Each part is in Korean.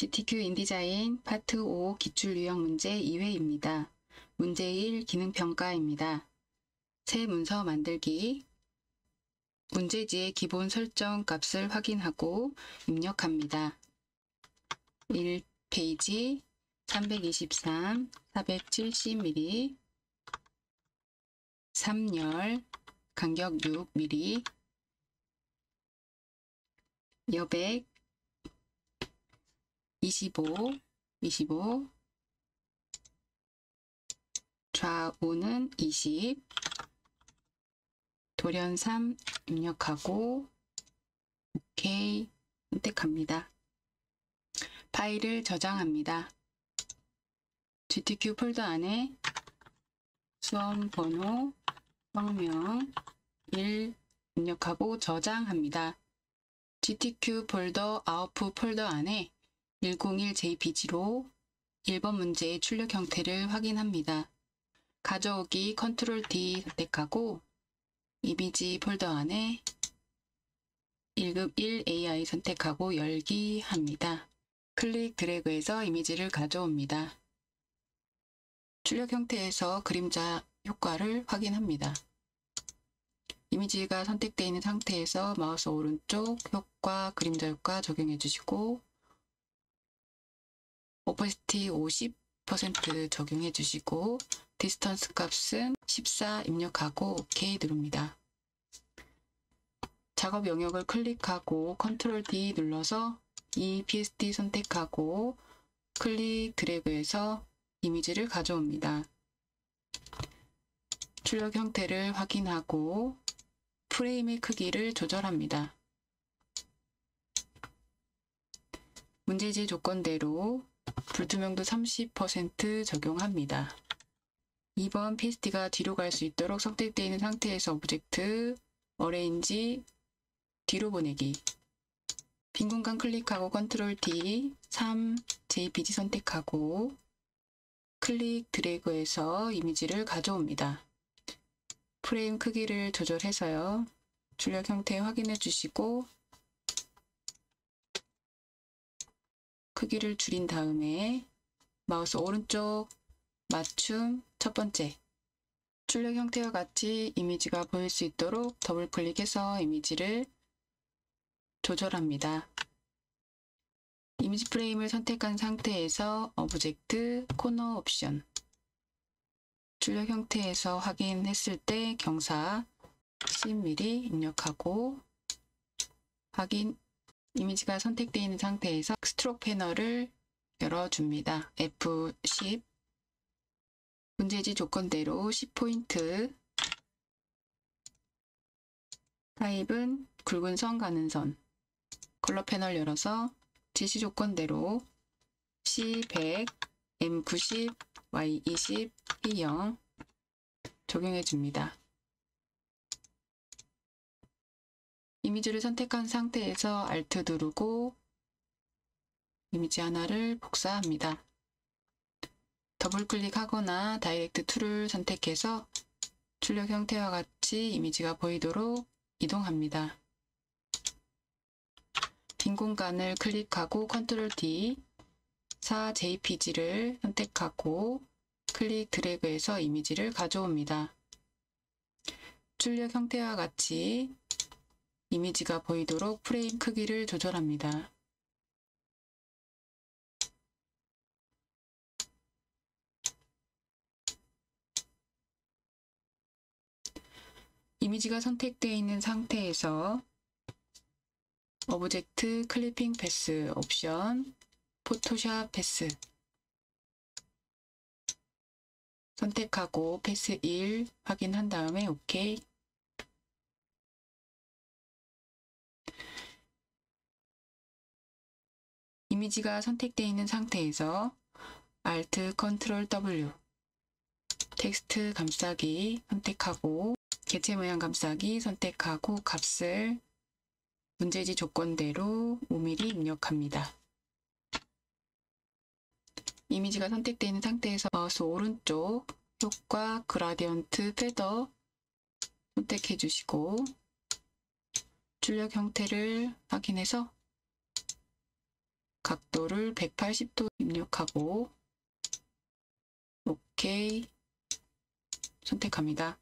GTQ 인디자인 파트 5 기출 유형 문제 2회입니다. 문제 1 기능평가입니다. 새 문서 만들기 문제지의 기본 설정 값을 확인하고 입력합니다. 1페이지 323, 470mm 3열 간격 6mm 여백 25, 25 좌우는 20 돌연 3 입력하고 OK 선택합니다. 파일을 저장합니다. GTQ 폴더 안에 수험 번호, 성명 1 입력하고 저장합니다. GTQ 폴더 아웃풋 폴더 안에 101JPG로 1번 문제의 출력 형태를 확인합니다. 가져오기 Control D 선택하고 이미지 폴더 안에 1급 1 AI 선택하고 열기 합니다. 클릭 드래그해서 이미지를 가져옵니다. 출력 형태에서 그림자 효과를 확인합니다. 이미지가 선택되어 있는 상태에서 마우스 오른쪽 효과, 그림자 효과 적용해 주시고 opacity 50% 적용해 주시고 distance 값은 14 입력하고 OK 누릅니다. 작업 영역을 클릭하고 Control D 눌러서 이 PSD 선택하고 클릭 드래그해서 이미지를 가져옵니다. 출력 형태를 확인하고 프레임의 크기를 조절합니다. 문제지 조건대로 불투명도 30% 적용합니다. 2번 PSD가 뒤로 갈 수 있도록 선택되어 있는 상태에서 object, arrange, 뒤로 보내기 빈 공간 클릭하고 Control D, 3, JPG 선택하고 클릭 드래그해서 이미지를 가져옵니다. 프레임 크기를 조절해서요. 출력 형태 확인해 주시고 크기를 줄인 다음에 마우스 오른쪽 맞춤 첫 번째 출력 형태와 같이 이미지가 보일 수 있도록 더블 클릭해서 이미지를 조절합니다. 이미지 프레임을 선택한 상태에서 object corner option 출력 형태에서 확인했을 때 경사 10mm 입력하고 확인 이미지가 선택되어 있는 상태에서 stroke 패널을 열어줍니다. F10 문제지 조건대로 10포인트 타입은 굵은 선 가는 선 컬러 패널 열어서 지시 조건대로 C100, M90, Y20, K0 적용해 줍니다. 이미지를 선택한 상태에서 Alt 누르고 이미지 하나를 복사합니다. 더블 클릭하거나 direct tool을 선택해서 출력 형태와 같이 이미지가 보이도록 이동합니다. 빈 공간을 클릭하고 컨트롤 D 4JPG를 선택하고 클릭 드래그해서 이미지를 가져옵니다. 출력 형태와 같이 이미지가 보이도록 프레임 크기를 조절합니다. 이미지가 선택되어 있는 상태에서 object clipping path option Photoshop path 선택하고 path 1 확인한 다음에 OK 이미지가 선택되어 있는 상태에서 Alt Ctrl W 텍스트 감싸기 선택하고 개체 모양 감싸기 선택하고 값을 문제지 조건대로 5mm 입력합니다. 이미지가 선택되어 있는 상태에서 마우스 오른쪽 효과 Gradient Feather 선택해 주시고 출력 형태를 확인해서 각도를 각도를 180도 입력하고 오케이 선택합니다.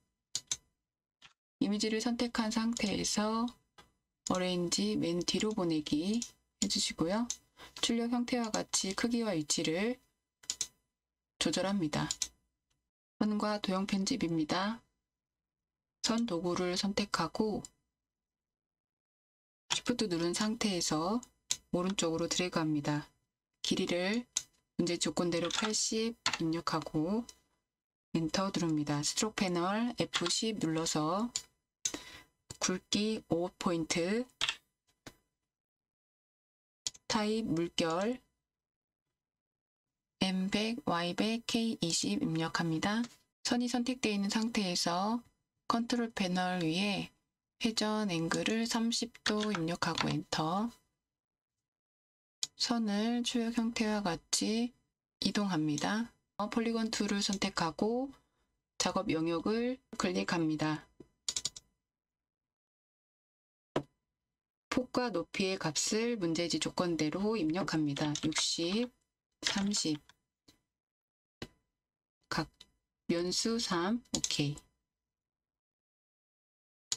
이미지를 선택한 상태에서 어레인지 맨 뒤로 보내기 해주시고요. 출력 형태와 같이 크기와 위치를 조절합니다. 선과 도형 편집입니다. 선 도구를 선택하고 Shift 누른 상태에서 오른쪽으로 드래그합니다. 길이를 문제 조건대로 80 입력하고 엔터 누릅니다. Stroke 패널 F10 눌러서 굵기 5포인트 타입 물결 M100, Y100, K20 입력합니다. 선이 선택되어 있는 상태에서 컨트롤 패널 위에 회전 앵글을 30도 입력하고 엔터 선을 출력 형태와 같이 이동합니다. Polygon Tool을 선택하고 작업 영역을 클릭합니다. 폭과 높이의 값을 문제지 조건대로 입력합니다. 60, 30, 각 면수 3, 오케이.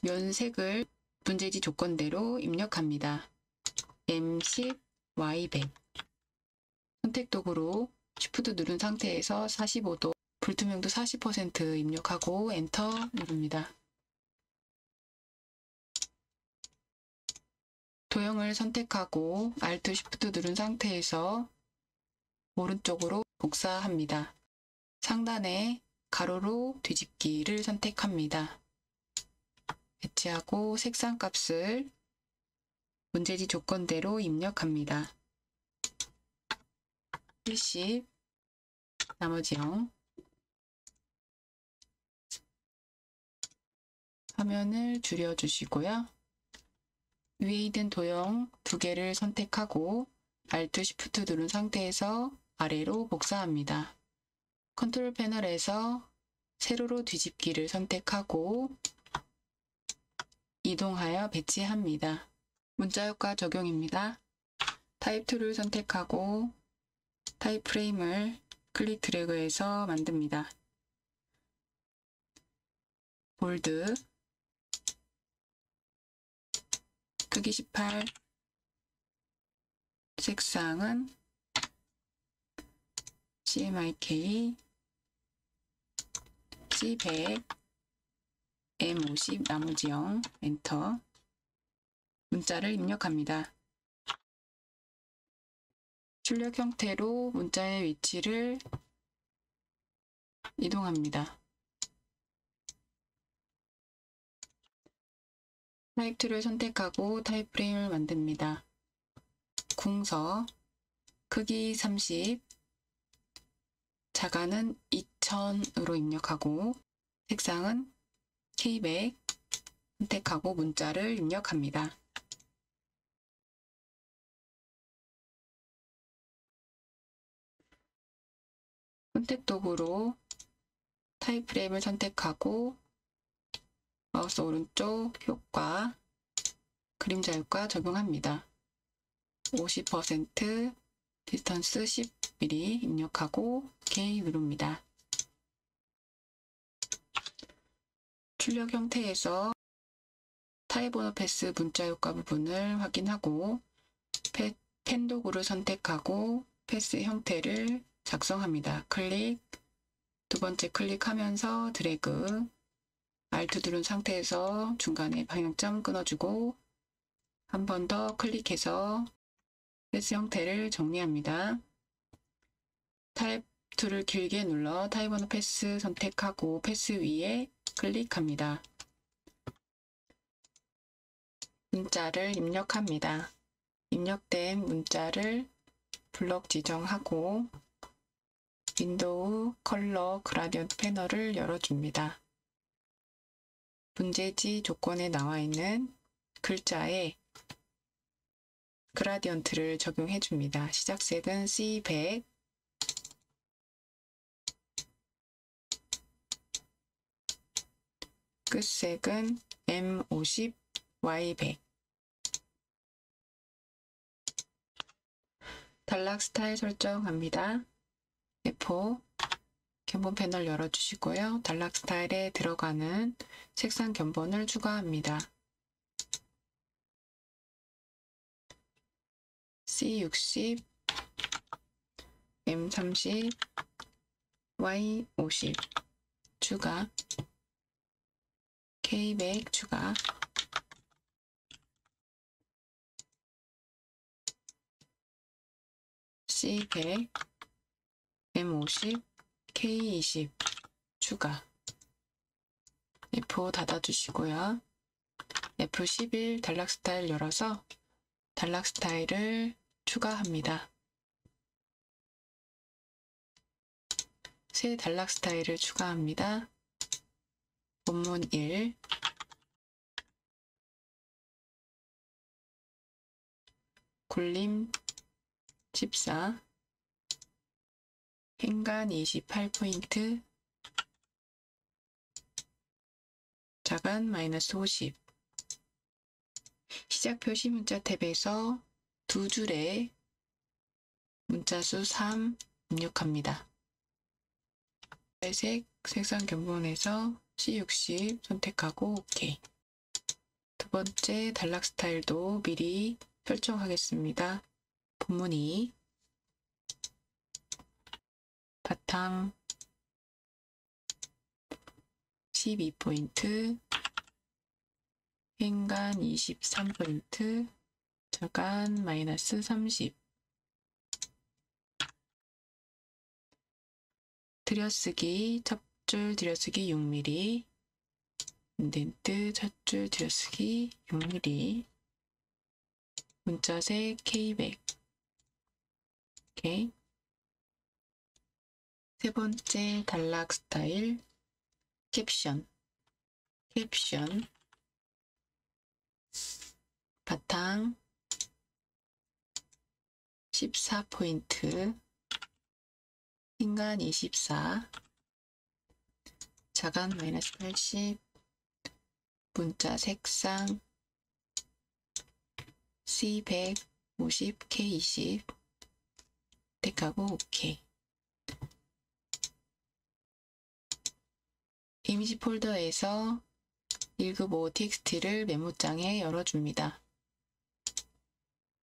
면색을 문제지 조건대로 입력합니다. M10, Y100 선택 도구로 Shift 누른 상태에서 45도 불투명도 40% 입력하고 엔터 누릅니다. 도형을 선택하고 Alt Shift 누른 상태에서 오른쪽으로 복사합니다. 상단에 가로로 뒤집기를 선택합니다. 배치하고 색상 값을 문제지 조건대로 입력합니다. 70 나머지 0 화면을 줄여주시고요. 위에 있는 도형 두 개를 선택하고 Alt Shift 누른 상태에서 아래로 복사합니다. 컨트롤 패널에서 세로로 뒤집기를 선택하고 이동하여 배치합니다. 문자 효과 적용입니다. Type Tool을 선택하고 타입 프레임을 클릭 드래그해서 만듭니다. Bold 크기 18 색상은 CMYK C100 M50 나머지 0 엔터 문자를 입력합니다. 출력 형태로 문자의 위치를 이동합니다. Type Tool을 선택하고 타입 프레임을 만듭니다. 궁서 크기 30 자가는 2000으로 입력하고 색상은 K100 선택하고 문자를 입력합니다. 선택 도구로 타입 프레임을 선택하고 마우스 오른쪽 효과 그림자 효과 적용합니다. 50% Distance 10mm 입력하고 OK 누릅니다. 출력 형태에서 Type on a Path 문자 효과 부분을 확인하고 펜 도구를 선택하고 패스 형태를 작성합니다. 클릭, 두 번째 클릭하면서 드래그, Alt 누른 상태에서 중간에 방향점 끊어주고 한 번 더 클릭해서 패스 형태를 정리합니다. Type Tool을 길게 눌러 Type on a Path 선택하고 패스 위에 클릭합니다. 문자를 입력합니다. 입력된 문자를 블럭 지정하고 윈도우 컬러 Gradient 패널을 열어줍니다. 문제지 조건에 나와 있는 글자에 gradient를 적용해 줍니다. 시작색은 C100 끝색은 M50 Y100 단락 스타일 설정합니다. A4 견본 패널 열어주시고요. 단락 스타일에 들어가는 색상 견본을 추가합니다. C60, M30, Y50 추가 K100 추가 C100 M50 K20 추가 F5 닫아주시고요. F11 단락 스타일 열어서 단락 스타일을 추가합니다. 새 단락 스타일을 추가합니다. 본문 1 굴림 14 행간 28포인트 자간 마이너스 50 시작 표시 문자 탭에서 두 줄에 문자수 3 입력합니다. 색 색상 견본에서 C60 선택하고 OK. 두 번째 단락 스타일도 미리 설정하겠습니다. 본문 2 바탕 12포인트 행간 23포인트 저간 마이너스 30 들여쓰기 첫 줄 들여쓰기 6mm 인덴트 첫 줄 들여쓰기 6mm 문자색 K100 오케이 세 번째 단락 스타일 캡션. 캡션. 바탕. 14포인트. 인간 24 자간 마이너스 80 문자 색상. C150 K20 택하고 OK 이미지 폴더에서 1급 5 txt를 메모장에 열어줍니다.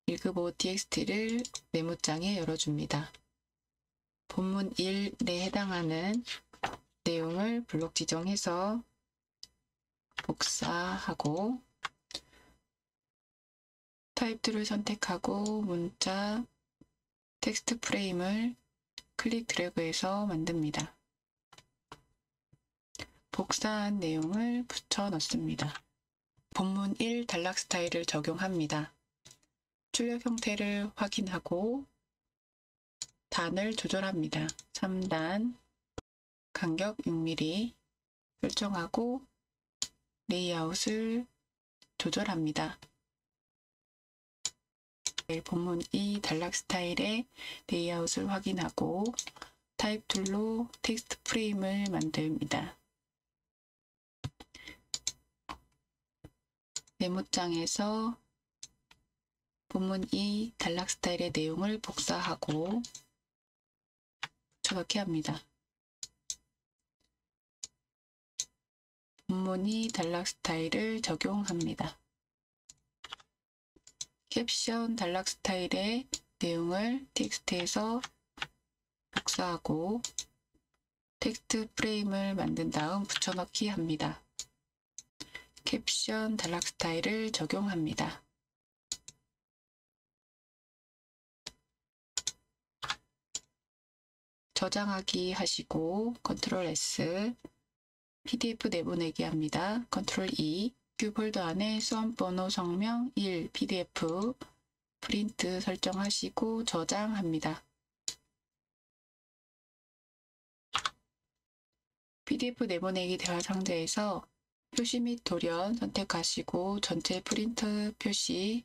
1급 5 txt를 메모장에 열어줍니다. 본문 1에 해당하는 내용을 블록 지정해서 복사하고 Type Tool을 선택하고 문자 텍스트 프레임을 클릭 드래그해서 만듭니다. 복사한 내용을 붙여 넣습니다. 본문 1 단락 스타일을 적용합니다. 출력 형태를 확인하고 단을 조절합니다. 3단 간격 6mm 설정하고 레이아웃을 조절합니다. 본문 2 단락 스타일의 레이아웃을 확인하고 Type Tool로 텍스트 프레임을 만듭니다. 메모장에서 본문 2 단락 스타일의 내용을 복사하고 붙여넣기 합니다. 본문 2 단락 스타일을 적용합니다. 캡션 단락 스타일의 내용을 텍스트에서 복사하고 텍스트 프레임을 만든 다음 붙여넣기 합니다. 캡션 단락 스타일을 적용합니다. 저장하기 하시고 Control S PDF 내보내기 합니다. Control E GTQ 폴더 안에 수험 번호 성명 1 PDF 프린트 설정하시고 저장합니다. PDF 내보내기 대화 상자에서 표시 및 돌연 선택하시고 전체 프린트 표시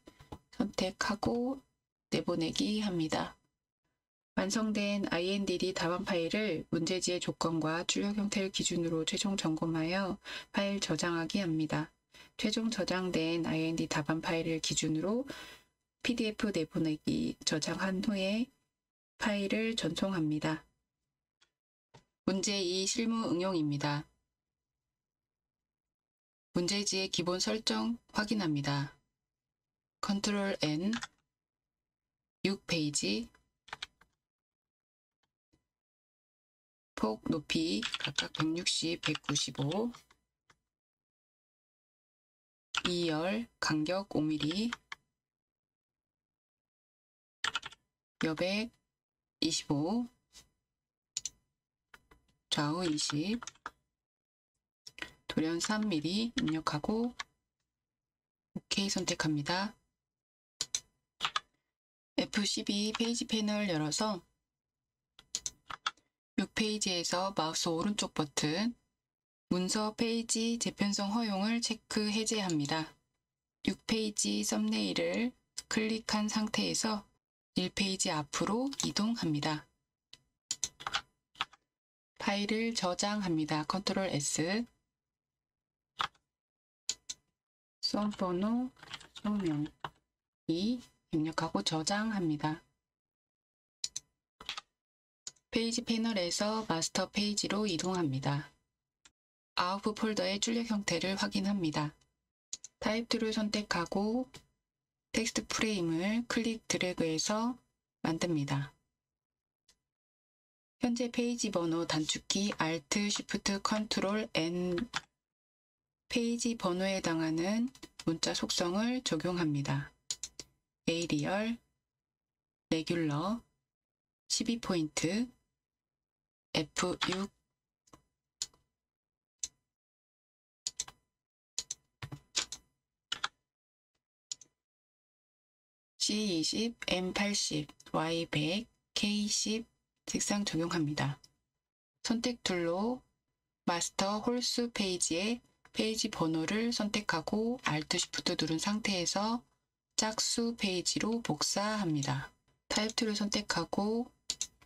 선택하고 내보내기 합니다. 완성된 INDD 답안 파일을 문제지의 조건과 출력 형태를 기준으로 최종 점검하여 파일 저장하기 합니다. 최종 저장된 IND 답안 파일을 기준으로 PDF 내보내기 저장한 후에 파일을 전송합니다. 문제 2 실무 응용입니다. 문제지의 기본 설정 확인합니다. 컨트롤 N 6페이지. 폭 높이 각각 160, 195 2열 간격 5mm 여백 25 좌우 20 도련 3mm 입력하고 OK 선택합니다. F12 페이지 패널 열어서 6페이지에서 마우스 오른쪽 버튼 문서 페이지 재편성 허용을 체크 해제합니다. 6페이지 썸네일을 클릭한 상태에서 1페이지 앞으로 이동합니다. 파일을 저장합니다. 컨트롤 S 수험번호 성명 2 입력하고 저장합니다. 페이지 패널에서 마스터 페이지로 이동합니다. 아웃풋 폴더의 출력 형태를 확인합니다. 타입 툴을 선택하고 텍스트 프레임을 클릭 드래그해서 만듭니다. 현재 페이지 번호 단축키 Alt, Shift, Ctrl, N 페이지 번호에 해당하는 문자 속성을 적용합니다. Arial, 레귤러, 12포인트, F6, C20, M80, Y100, K10 색상 적용합니다. 선택 툴로 마스터 홀수 페이지에 페이지 번호를 선택하고 Alt Shift 누른 상태에서 짝수 페이지로 복사합니다. 타입 툴을 선택하고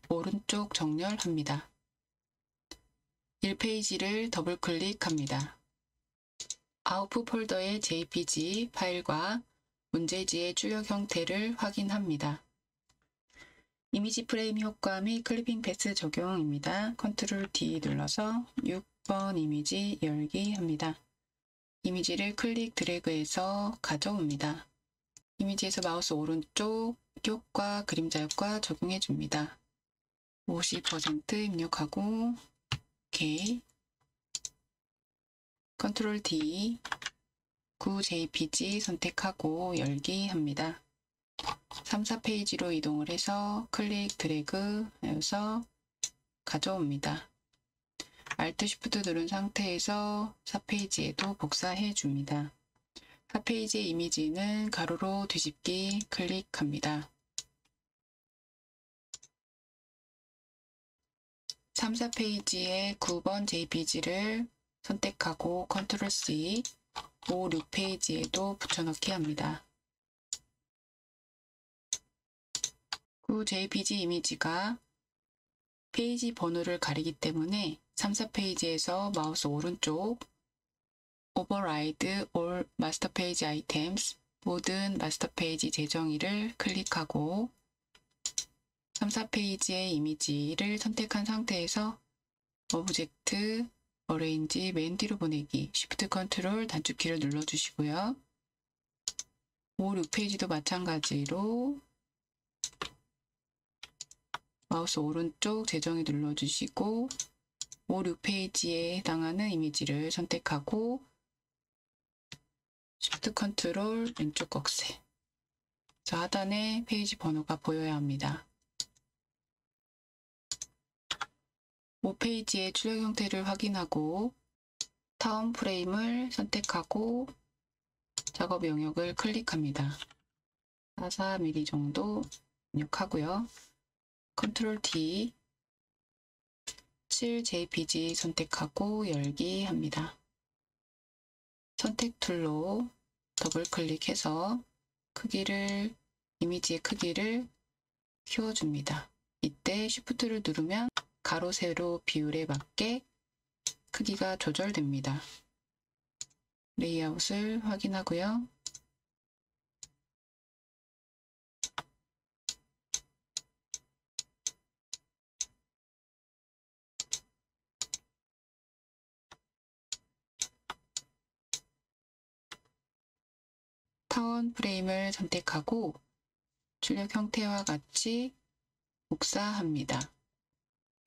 오른쪽 정렬합니다. 1페이지를 더블 클릭합니다. 아웃풋 폴더의 JPG 파일과 문제지의 출력 형태를 확인합니다. 이미지 프레임 효과 및 Clipping Path 적용입니다. 컨트롤 D 눌러서 6 번 이미지 열기 합니다. 이미지를 클릭 드래그해서 가져옵니다. 이미지에서 마우스 오른쪽 효과 그림자 효과 적용해 줍니다. 50% 입력하고 OK 컨트롤 D 9 JPG 선택하고 열기 합니다. 3, 4페이지로 이동을 해서 클릭 드래그 해서 가져옵니다. Alt Shift 누른 상태에서 4페이지에도 복사해 줍니다. 4페이지의 이미지는 가로로 뒤집기 클릭합니다. 3, 4페이지의 9번 JPG를 선택하고 Ctrl C 5, 6페이지에도 붙여넣기 합니다. 9 JPG 이미지가 페이지 번호를 가리기 때문에 3, 4페이지에서 마우스 오른쪽 Override All Master Page Items 모든 마스터 페이지 재정의를 클릭하고 3, 4페이지의 이미지를 선택한 상태에서 Object Arrange 맨 뒤로 보내기 Shift 컨트롤 단축키를 눌러주시고요. 5, 6페이지도 마찬가지로 마우스 오른쪽 재정의 눌러주시고 5, 6페이지에 해당하는 이미지를 선택하고 Shift 컨트롤 왼쪽 꺽쇠 자, 하단에 페이지 번호가 보여야 합니다. 5페이지의 출력 형태를 확인하고 타원 프레임을 선택하고 작업 영역을 클릭합니다. 44mm 정도 입력하고요. 컨트롤 D 7JPG 선택하고 열기 합니다. 선택 툴로 더블 클릭해서 크기를 이미지의 크기를 키워줍니다. 이때 Shift를 누르면 가로 세로 비율에 맞게 크기가 조절됩니다. 레이아웃을 확인하고요. 타원 프레임을 선택하고 출력 형태와 같이 복사합니다.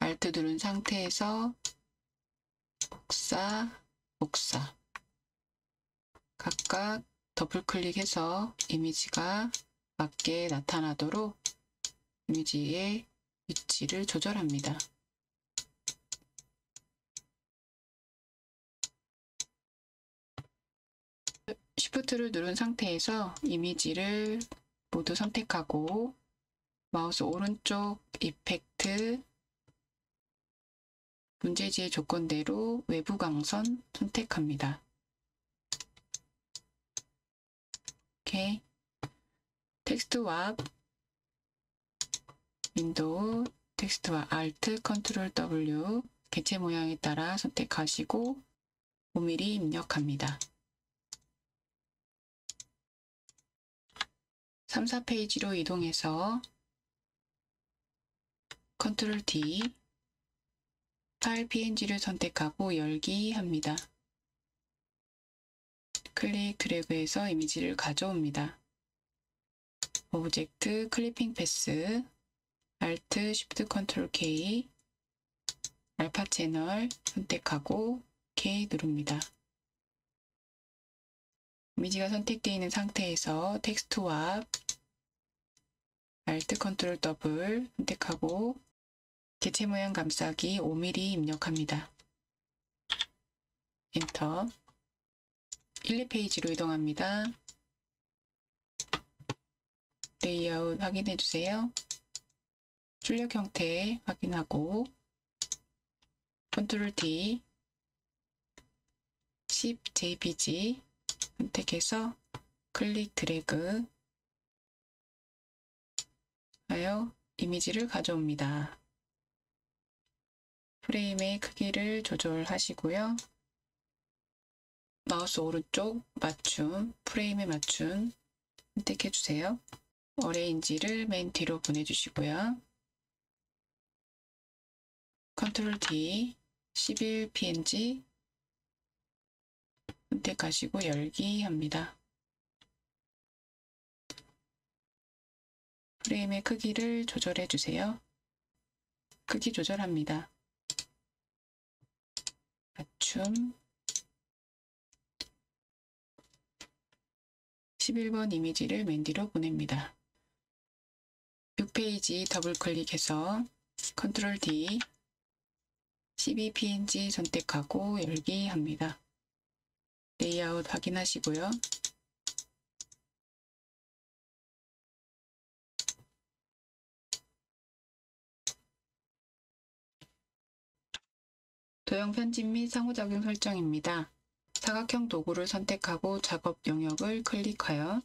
Alt 누른 상태에서 복사, 복사. 각각 더블 클릭해서 이미지가 맞게 나타나도록 이미지의 위치를 조절합니다. Shift를 누른 상태에서 이미지를 모두 선택하고 마우스 오른쪽 Effect 문제지의 조건대로 외부 광선 선택합니다. 오케이. Text Wrap 윈도우 Text Wrap Alt Ctrl W 개체 모양에 따라 선택하시고 5mm 입력합니다. 3, 4페이지로 이동해서 Ctrl D 8 PNG를 선택하고 열기 합니다. 클릭 드래그해서 이미지를 가져옵니다. Object Clipping Path Alt Shift Ctrl K 알파 채널 선택하고 OK 누릅니다. 이미지가 선택되어 있는 상태에서 Text Wrap Alt Ctrl W 선택하고 개체 모양 감싸기 5mm 입력합니다. 엔터 1, 2페이지로 이동합니다. 레이아웃 확인해 주세요. 출력 형태 확인하고 Ctrl D 10 JPG 선택해서 클릭 드래그 하여 이미지를 가져옵니다. 프레임의 크기를 조절하시고요. 마우스 오른쪽 맞춤, 프레임에 맞춘 선택해 주세요. 어레인지를 맨 뒤로 보내주시고요. Ctrl D 11 PNG 선택하시고 열기 합니다. 프레임의 크기를 조절해 주세요. 크기 조절합니다. 맞춤 11번 이미지를 맨 뒤로 보냅니다. 6페이지 더블 클릭해서 Ctrl D 12png 선택하고 열기 합니다. 레이아웃 확인하시고요. 도형 편집 및 상호작용 설정입니다. 사각형 도구를 선택하고 작업 영역을 클릭하여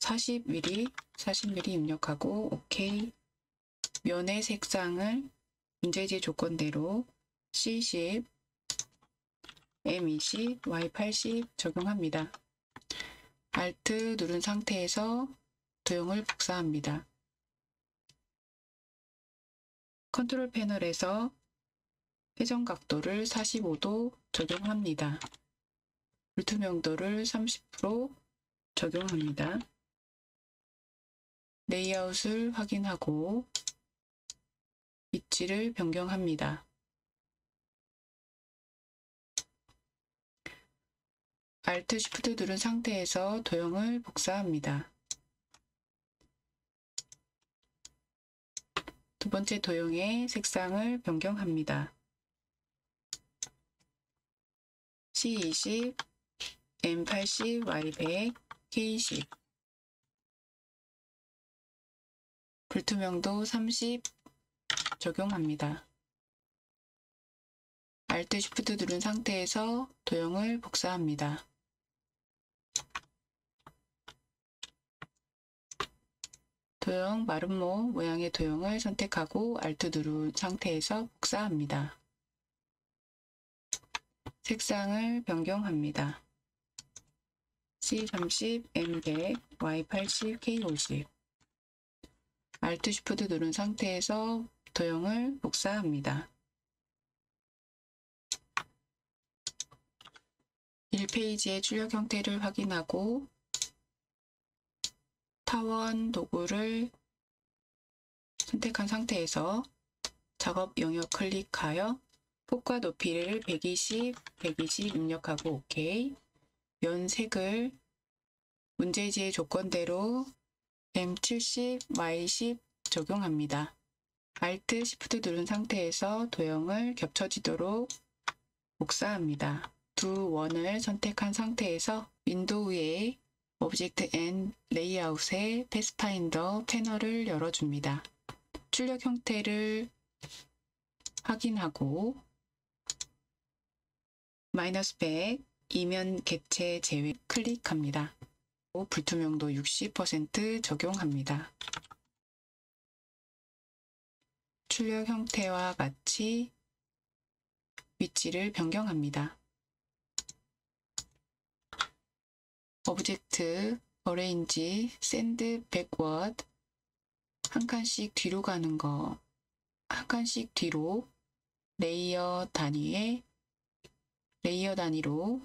40mm, 40mm 입력하고 OK 면의 색상을 문제지 조건대로 C10, M20, Y80 적용합니다. Alt 누른 상태에서 도형을 복사합니다. 컨트롤 패널에서 회전 각도를 45도 적용합니다. 불투명도를 30% 적용합니다. 레이아웃을 확인하고 위치를 변경합니다. Alt Shift 누른 상태에서 도형을 복사합니다. 두 번째 도형의 색상을 변경합니다. C20, M80, Y100, K10 불투명도 30 적용합니다. Alt Shift 누른 상태에서 도형을 복사합니다. 도형 마름모 모양의 도형을 선택하고 Alt 누른 상태에서 복사합니다. 색상을 변경합니다. C30, M100, Y80, K50 Alt Shift 누른 상태에서 도형을 복사합니다. 1페이지의 출력 형태를 확인하고 타원 도구를 선택한 상태에서 작업 영역 클릭하여 폭과 높이를 120, 120 입력하고 OK. 면색을 문제지의 조건대로 M70, Y10 적용합니다. Alt, Shift 누른 상태에서 도형을 겹쳐지도록 복사합니다. 두 원을 선택한 상태에서 윈도우의 Object and Layout의 Pathfinder 패널을 열어줍니다. 출력 형태를 확인하고 Minus Back 이면 개체 제외 클릭합니다. 불투명도 60% 적용합니다. 출력 형태와 같이 위치를 변경합니다. Object Arrange Send Backward 한 칸씩 뒤로 가는 거. 한 칸씩 뒤로. 레이어 단위에. 레이어 단위로.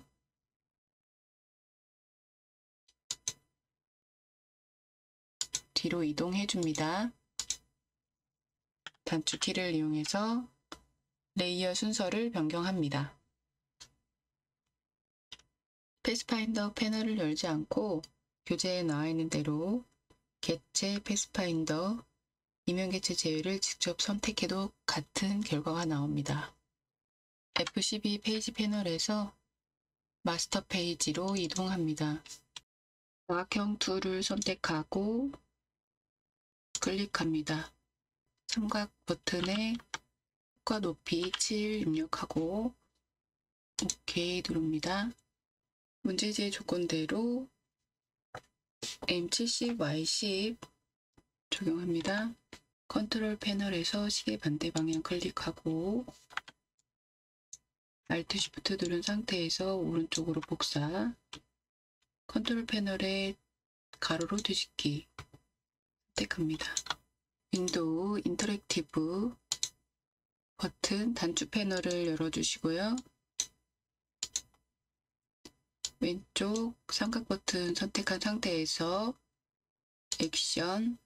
뒤로 이동해 줍니다. 단축키를 이용해서 레이어 순서를 변경합니다. Pathfinder 패널을 열지 않고 교재에 나와 있는 대로 개체 Pathfinder 이면 개체 제외를 직접 선택해도 같은 결과가 나옵니다. F12 페이지 패널에서 마스터 페이지로 이동합니다. 사각형 툴을 선택하고 클릭합니다. 삼각 버튼에 과 높이 7 입력하고 OK 누릅니다. 문제지의 조건대로 M70, Y10 적용합니다. 컨트롤 패널에서 시계 반대 방향 클릭하고 Alt Shift 누른 상태에서 오른쪽으로 복사 컨트롤 패널에 가로로 뒤집기 선택합니다. Window Interactive 버튼 단추 패널을 열어주시고요. 왼쪽 삼각 버튼 선택한 상태에서 액션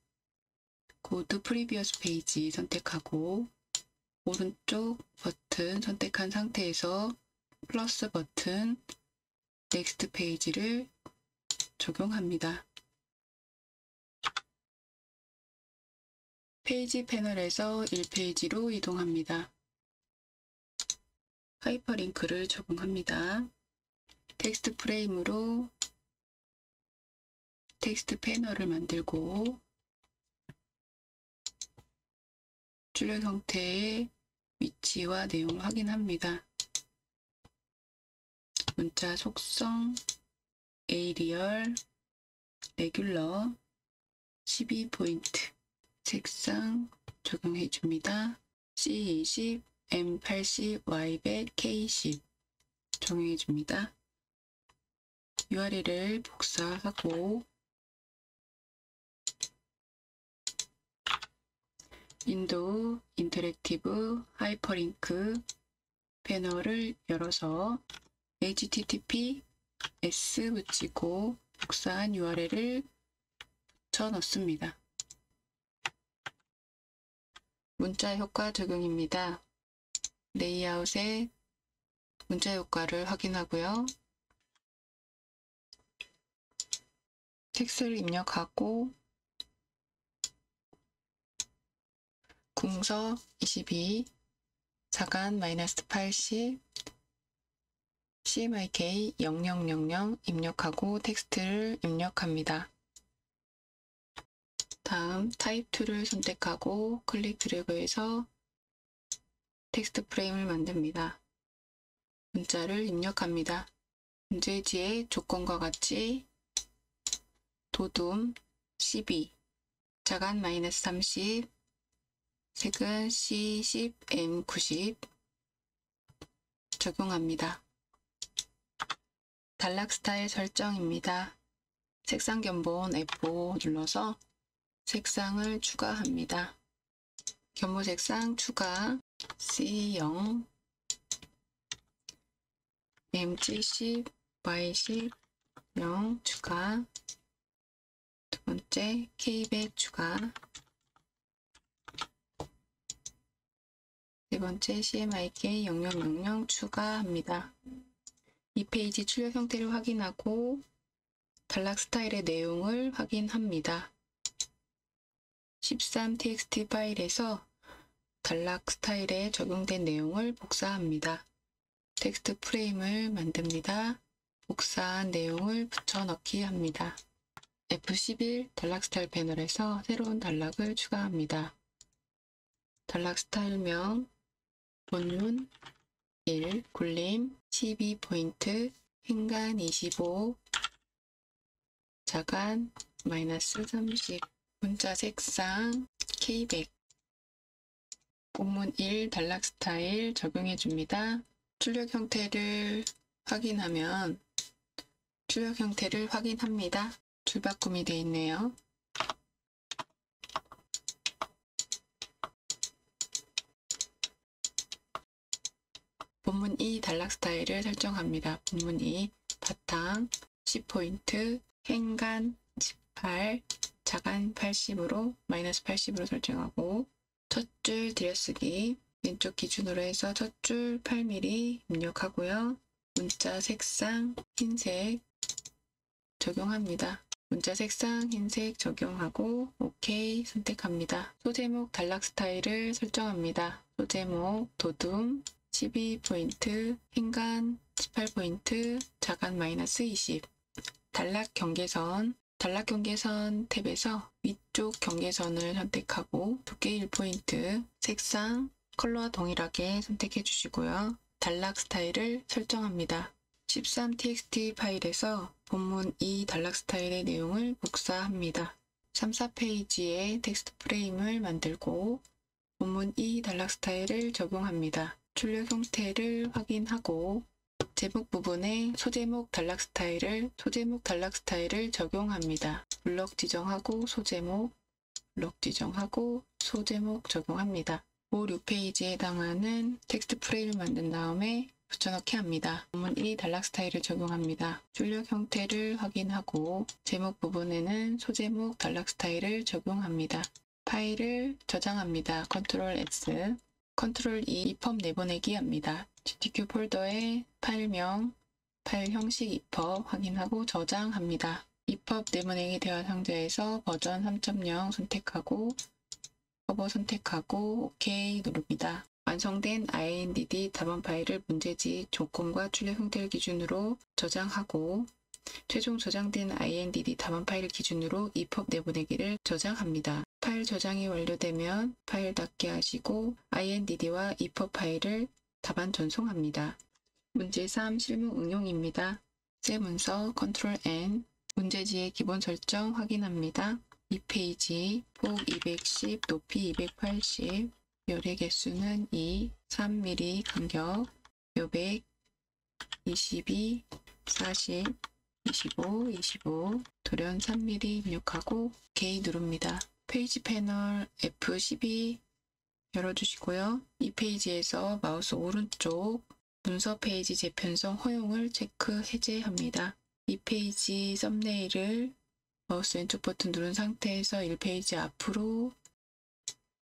Go To Previous Page 선택하고 오른쪽 버튼 선택한 상태에서 플러스 버튼 Next Page를 적용합니다. 페이지 패널에서 1페이지로 이동합니다. 하이퍼링크를 적용합니다. 텍스트 프레임으로 텍스트 패널을 만들고 출력 형태의 위치와 내용을 확인합니다. 문자 속성, Arial, Regular, 12포인트 색상 적용해 줍니다. C20, M80, Y100, K10 적용해 줍니다. URL을 복사하고 Window Interactive 하이퍼링크 패널을 열어서 http s 붙이고 복사한 URL을 붙여 넣습니다. 문자 효과 적용입니다. 레이아웃의 문자 효과를 확인하고요. 텍스트를 입력하고 궁서 22 자간 마이너스 80 CMYK 0000 입력하고 텍스트를 입력합니다. 다음 Type Tool을 선택하고 클릭 드래그해서 텍스트 프레임을 만듭니다. 문자를 입력합니다. 문제지의 조건과 같이 돋움 12 자간 마이너스 30 색은 C10, M90 적용합니다. 단락 스타일 설정입니다. 색상 견본 F5 눌러서 색상을 추가합니다. 견본 색상 추가 C0 M70 Y10 0 추가 두 번째 K백 추가 네 번째 CMYK 0000 추가합니다. 이 페이지 출력 형태를 확인하고 단락 스타일의 내용을 확인합니다. 13txt 파일에서 단락 스타일에 적용된 내용을 복사합니다. 텍스트 프레임을 만듭니다. 복사한 내용을 붙여넣기 합니다. F11 단락 스타일 패널에서 새로운 단락을 추가합니다. 단락 스타일명 본륜 1, 굴림 12포인트, 행간 25, 자간 마이너스 30, 문자 색상 K100 본문 1 단락 스타일 적용해 줍니다. 출력 형태를 확인하면 출력 형태를 확인합니다. 줄바꿈이 되어 있네요. 본문 2 단락 스타일을 설정합니다. 본문 2 바탕 10포인트 행간 18 자간 80으로 마이너스 80으로 설정하고 첫 줄 들여쓰기 왼쪽 기준으로 해서 첫 줄 8mm 입력하고요. 문자 색상 흰색 적용합니다. 문자 색상 흰색 적용하고 OK 선택합니다. 소제목 단락 스타일을 설정합니다. 소제목 도둠 12포인트, 행간 18포인트, 자간 마이너스 20 단락 경계선 단락 경계선 탭에서 위쪽 경계선을 선택하고 두께 1포인트, 색상, 컬러와 동일하게 선택해 주시고요. 단락 스타일을 설정합니다. 13txt 파일에서 본문 2 단락 스타일의 내용을 복사합니다. 3, 4페이지에 텍스트 프레임을 만들고 본문 2 단락 스타일을 적용합니다. 출력 형태를 확인하고 제목 부분에 소제목 단락 스타일을 소제목 단락 스타일을 적용합니다. 블럭 지정하고 소제목 블럭 지정하고 소제목 적용합니다. 5, 6페이지에 해당하는 텍스트 프레임을 만든 다음에 붙여넣기 합니다. 본문 1 단락 스타일을 적용합니다. 출력 형태를 확인하고 제목 부분에는 소제목 단락 스타일을 적용합니다. 파일을 저장합니다. 컨트롤 S 컨트롤 E EPUB 내보내기 합니다. GTQ 폴더에 파일명, 파일 형식 EPUB 확인하고 저장합니다. EPUB 내보내기 대화 상자에서 버전 3.0 선택하고 커버 선택하고 OK 누릅니다. 완성된 INDD 답안 파일을 문제지 조건과 출력 형태를 기준으로 저장하고 최종 저장된 INDD 답안 파일을 기준으로 EPUB 내보내기를 저장합니다. 파일 저장이 완료되면 파일 닫기 하시고 INDD와 EPUB 파일을 답안 전송합니다. 문제 3 실무 응용입니다. 새 문서 컨트롤 N 문제지의 기본 설정 확인합니다. 2페이지 폭 210, 높이 280, 열의 개수는 2, 3mm 간격, 여백 22, 40, 25, 25, 도련 3mm 입력하고 OK 누릅니다. 페이지 패널 F12 열어주시고요. 이 페이지에서 마우스 오른쪽 문서 페이지 재편성 허용을 체크 해제합니다. 이 페이지 썸네일을 마우스 왼쪽 버튼 누른 상태에서 1페이지 앞으로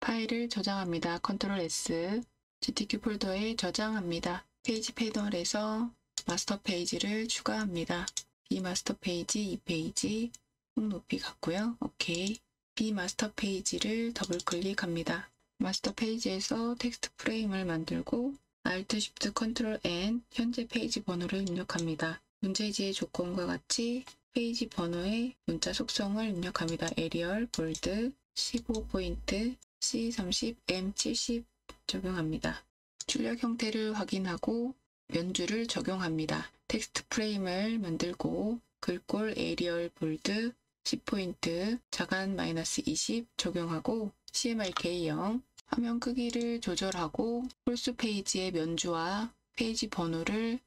파일을 저장합니다. 컨트롤 S GTQ 폴더에 저장합니다. 페이지 패널에서 마스터 페이지를 추가합니다. 이 마스터 페이지 2페이지 폭 높이 같고요. 오케이. B 마스터 페이지를 더블 클릭합니다. 마스터 페이지에서 텍스트 프레임을 만들고 Alt Shift Ctrl N 현재 페이지 번호를 입력합니다. 문제지의 조건과 같이 페이지 번호에 문자 속성을 입력합니다. Arial, Bold, 15포인트, C30, M70 적용합니다. 출력 형태를 확인하고 면주를 적용합니다. 텍스트 프레임을 만들고 글꼴 Arial Bold 10포인트 자간 마이너스 20 적용하고 CMYK 0 화면 크기를 조절하고 홀수 페이지의 면주와 페이지 번호를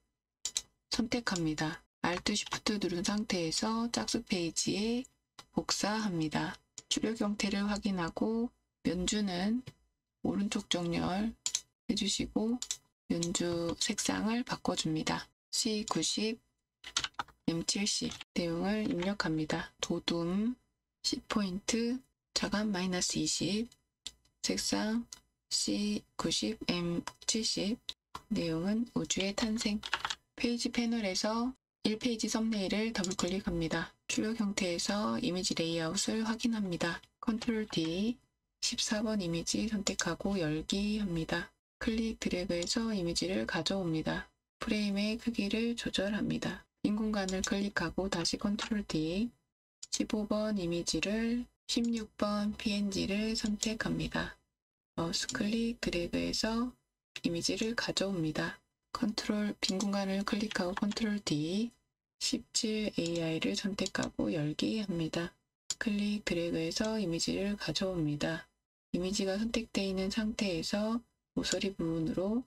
선택합니다. Alt Shift 누른 상태에서 짝수 페이지에 복사합니다. 출력 형태를 확인하고 면주는 오른쪽 정렬 해주시고 면주 색상을 바꿔줍니다. C90, M70 내용을 입력합니다. 돋움 10포인트, 자간 마이너스 20, 색상 C90, M70, 내용은 우주의 탄생. 페이지 패널에서 1페이지 썸네일을 더블 클릭합니다. 출력 형태에서 이미지 레이아웃을 확인합니다. 컨트롤 D, 14번 이미지 선택하고 열기 합니다. 클릭 드래그해서 이미지를 가져옵니다. 프레임의 크기를 조절합니다. 빈 공간을 클릭하고 다시 컨트롤 D, 15번 이미지를 16번 PNG를 선택합니다. 마우스 클릭 드래그해서 이미지를 가져옵니다. 컨트롤 빈 공간을 클릭하고 컨트롤 D 17 AI를 선택하고 열기 합니다. 클릭 드래그해서 이미지를 가져옵니다. 이미지가 선택되어 있는 상태에서 모서리 부분으로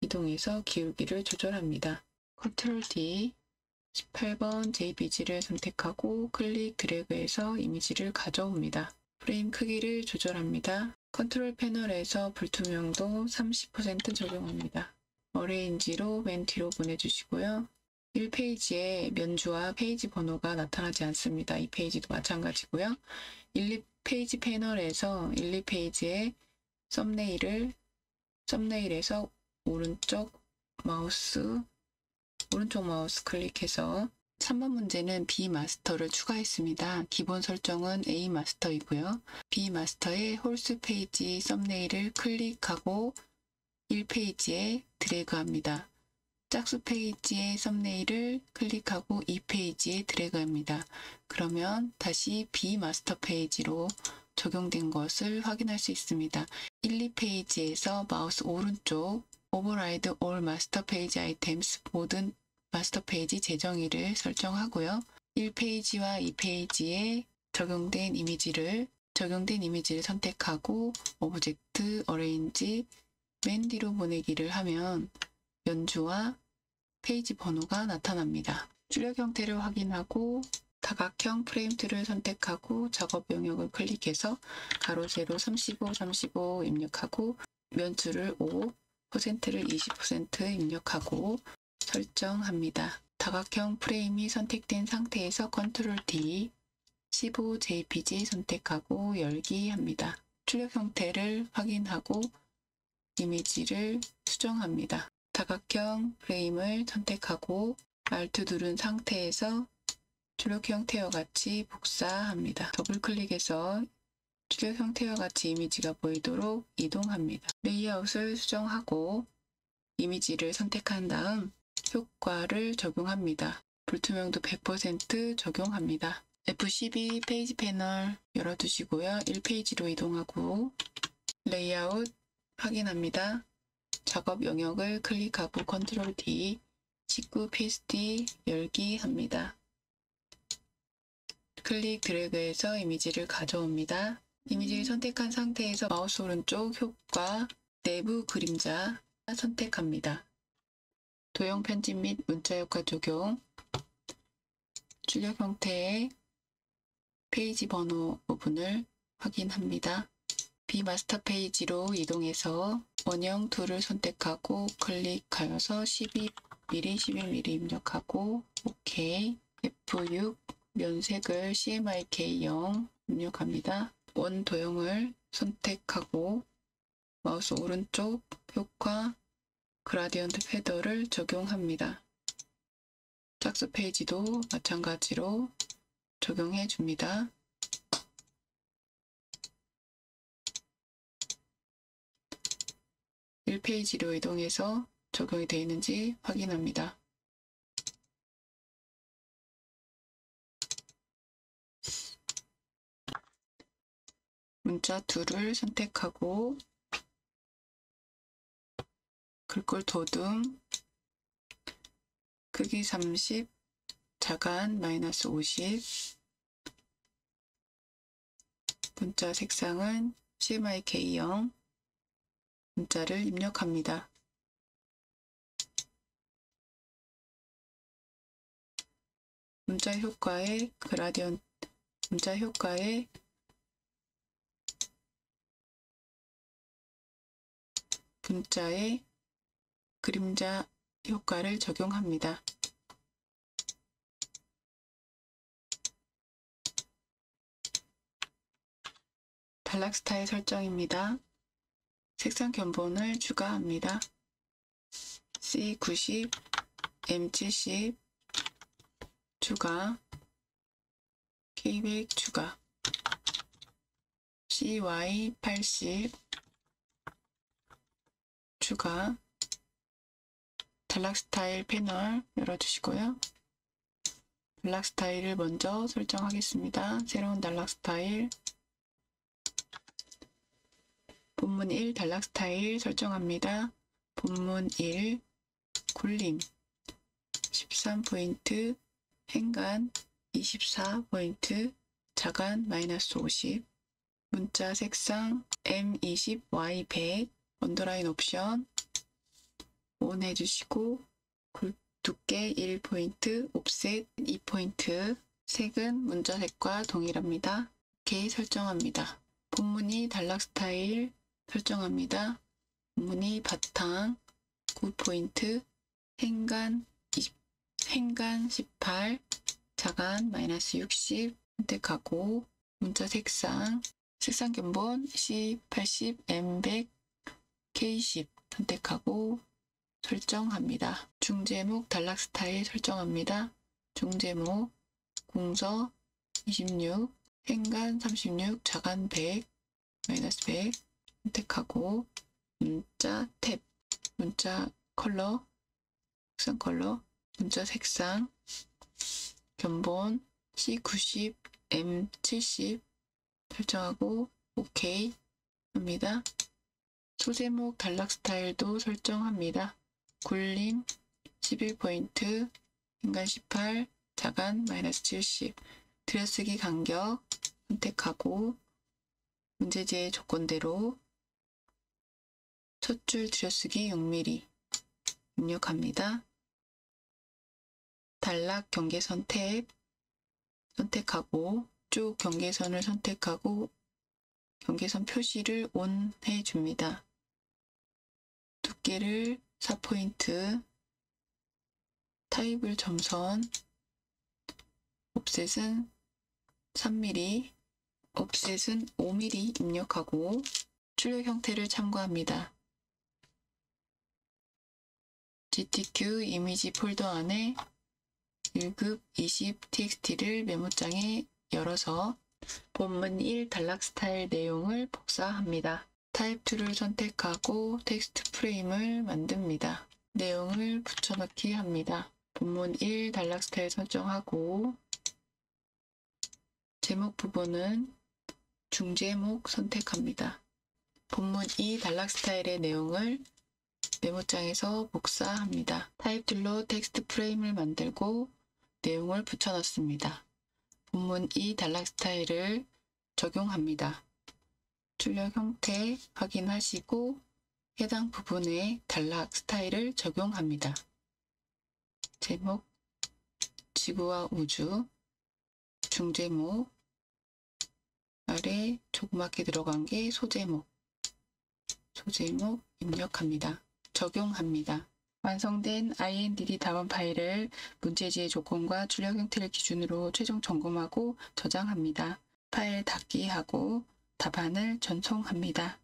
이동해서 기울기를 조절합니다. 컨트롤 D 18번 JPG를 선택하고 클릭 드래그해서 이미지를 가져옵니다. 프레임 크기를 조절합니다. 컨트롤 패널에서 불투명도 30% 적용합니다. Arrange로 맨 뒤로 보내주시고요. 1페이지에 면주와 페이지 번호가 나타나지 않습니다. 이 페이지도 마찬가지고요. 1, 2 페이지 패널에서 1, 2페이지에 썸네일을 썸네일에서 오른쪽 마우스 오른쪽 마우스 클릭해서 3번 문제는 B 마스터를 추가했습니다. 기본 설정은 A 마스터이고요. B 마스터의 홀수 페이지 썸네일을 클릭하고 1페이지에 드래그합니다. 짝수 페이지의 썸네일을 클릭하고 2페이지에 드래그합니다. 그러면 다시 B 마스터 페이지로 적용된 것을 확인할 수 있습니다. 1, 2페이지에서 마우스 오른쪽 Override All Master Page Items 모든 마스터 페이지 재정의를 설정하고요. 1페이지와 2페이지에 적용된 이미지를 적용된 이미지를 선택하고 Object Arrange 맨 뒤로 보내기를 하면 면주와 페이지 번호가 나타납니다. 출력 형태를 확인하고 다각형 프레임 툴을 선택하고 작업 영역을 클릭해서 가로 세로 35, 35 입력하고 면 수를 5, 퍼센트를 20% 입력하고 설정합니다. 다각형 프레임이 선택된 상태에서 컨트롤 D 15 JPG 선택하고 열기 합니다. 출력 형태를 확인하고 이미지를 수정합니다. 다각형 프레임을 선택하고 Alt 누른 상태에서 출력 형태와 같이 복사합니다. 더블 클릭해서 출력 형태와 같이 이미지가 보이도록 이동합니다. 레이아웃을 수정하고 이미지를 선택한 다음 효과를 적용합니다. 불투명도 100% 적용합니다. F12 페이지 패널 열어두시고요. 1페이지로 이동하고 레이아웃 확인합니다. 작업 영역을 클릭하고 컨트롤 D 19 PSD 열기 합니다. 클릭 드래그해서 이미지를 가져옵니다. 이미지를 선택한 상태에서 마우스 오른쪽 효과 내부 그림자 선택합니다. 도형 편집 및 문자 효과 적용 출력 형태의 페이지 번호 부분을 확인합니다. B 마스터 페이지로 이동해서 원형 툴을 선택하고 클릭하여서 12mm, 11mm 입력하고 OK F6 면색을 CMYK 0 입력합니다. 원 도형을 선택하고 마우스 오른쪽 효과 Gradient Feather를 적용합니다. 짝수 페이지도 마찬가지로 적용해 줍니다. (1페이지로) 이동해서 적용이 되어 있는지 확인합니다. 문자 툴을 선택하고 글꼴 도둠 크기 30 자간 마이너스 50 문자 색상은 CMYK0 문자를 입력합니다. 문자 효과의 그라디언 문자 효과의 문자의 그림자 효과를 적용합니다. 단락 스타일 설정입니다. 색상 견본을 추가합니다. C90, M70 추가, K100 추가, CY80 추가, 단락 스타일 패널 열어주시고요. 단락 스타일을 먼저 설정하겠습니다. 새로운 단락 스타일 본문 1 단락 스타일 설정합니다. 본문 1 굴림 13포인트 행간 24포인트 자간 마이너스 50 문자 색상 M20 Y100 underline option on 해주시고 굵- 두께 1포인트 offset 2포인트 색은 문자색과 동일합니다. 오케이 설정합니다. 본문 2 단락 스타일 설정합니다. 본문 2 바탕 9포인트 행간 20, 행간 18 자간 마이너스 60 선택하고 문자 색상 색상 견본 C80 M100 K10 선택하고 설정합니다. 중제목 단락 스타일 설정합니다. 중제목 공서 26 행간 36 자간 100 마이너스 100 선택하고 문자 탭 문자 컬러 색상 컬러 문자 색상 견본 C90 M70 설정하고 OK 합니다. 소제목 단락 스타일도 설정합니다. 굴림 11포인트, 인간 18, 자간 마이너스 70, 들여쓰기 간격 선택하고 문제지의 조건대로 첫줄 들여쓰기 6mm 입력합니다. 단락 경계선 탭 선택하고 쭉 경계선을 선택하고 경계선 표시를 ON 해줍니다. 두께를 4포인트, 타입을 점선, 옵셋은 3mm, 옵셋은 5mm 입력하고 출력 형태를 참고합니다. GTQ 이미지 폴더 안에 1급 20 txt를 메모장에 열어서 본문 1 단락 스타일 내용을 복사합니다. type tool을 선택하고 텍스트 프레임을 만듭니다. 내용을 붙여넣기 합니다. 본문 1 단락 스타일 설정하고 제목 부분은 중제목 선택합니다. 본문 2 단락 스타일의 내용을 메모장에서 복사합니다. type tool로 텍스트 프레임을 만들고 내용을 붙여넣습니다. 본문 2 단락 스타일을 적용합니다. 출력 형태 확인하시고 해당 부분에 단락 스타일을 적용합니다. 제목 지구와 우주 중제목 아래 조그맣게 들어간 게 소제목 소제목 입력합니다. 적용합니다. 완성된 INDD 답안 파일을 문제지의 조건과 출력 형태를 기준으로 최종 점검하고 저장합니다. 파일 닫기 하고 답안을 전송합니다.